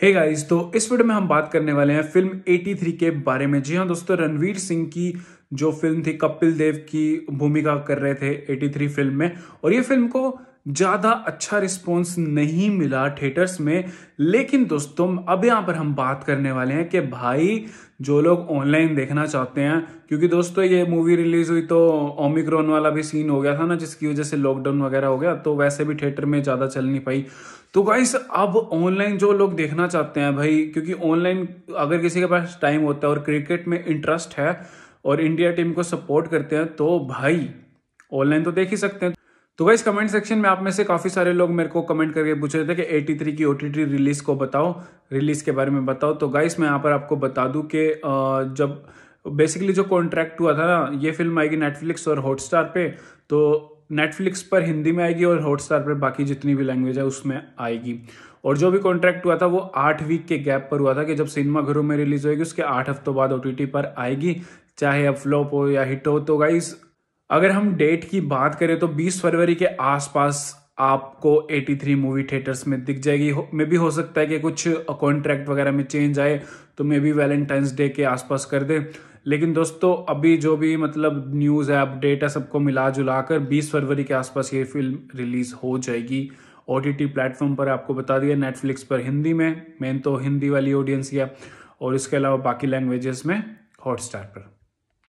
हे hey guys तो इस video में हम बात करने वाले हैं फ़िल्म 83 के बारे में। जी हाँ दोस्तों, रणवीर सिंह की जो फ़िल्म थी कपिल देव की भूमिका कर रहे थे 83 फ़िल्म में, और ये फ़िल्म को ज़्यादा अच्छा रिस्पॉन्स नहीं मिला थिएटर्स में। लेकिन दोस्तों, अब यहाँ पर हम बात करने वाले हैं कि भाई, जो लोग ऑनलाइन देखना चाहते हैं, क्योंकि दोस्तों ये मूवी रिलीज़ हुई तो ओमिक्रॉन वाला भी सीन हो गया था ना, जिसकी वजह से लॉकडाउन वगैरह हो गया तो वैसे भी थिएटर में ज़्यादा चल नहीं पाई। तो गाइस अब ऑनलाइन जो लोग देखना चाहते हैं भाई, क्योंकि ऑनलाइन अगर किसी के पास टाइम होता है और क्रिकेट में इंटरेस्ट है और इंडिया टीम को सपोर्ट करते हैं तो भाई, ऑनलाइन तो देख ही सकते हैं। तो गाइस कमेंट सेक्शन में आप में से काफ़ी सारे लोग मेरे को कमेंट करके पूछ रहे थे कि 83 की ओटीटी रिलीज़ को बताओ रिलीज़ के बारे में बताओ। तो गाइस मैं यहाँ पर आपको बता दूँ कि जब बेसिकली जो कॉन्ट्रैक्ट हुआ था ना, ये फ़िल्म आएगी नेटफ्लिक्स और हॉटस्टार पे। तो नेटफ्लिक्स पर हिंदी में आएगी और हॉटस्टार पर बाकी जितनी भी लैंग्वेज है उसमें आएगी। और जो भी कॉन्ट्रैक्ट हुआ था, वो आठ वीक के गैप पर हुआ था कि जब सिनेमा घरों में रिलीज़ होगी उसके आठ हफ्तों बाद ओटीटी पर आएगी। चाहे अब फ्लॉप हो या हिट हो तो गाइस अगर हम डेट की बात करें तो 20 फरवरी के आसपास आपको 83 मूवी थिएटर्स में दिख जाएगी। मे भी हो सकता है कि कुछ कॉन्ट्रैक्ट वगैरह में चेंज आए तो मे भी वैलेंटाइंस डे के आसपास कर दे। लेकिन दोस्तों, अभी जो भी मतलब न्यूज़ है, अपडेट है, सबको मिला जुला कर बीस फरवरी के आसपास ये फ़िल्म रिलीज़ हो जाएगी। ओ टी टी प्लेटफॉर्म पर आपको बता दिया, नेटफ्लिक्स पर हिंदी में, मेन तो हिंदी वाली ऑडियंस है, और इसके अलावा बाकी लैंग्वेजेस में हॉटस्टार पर।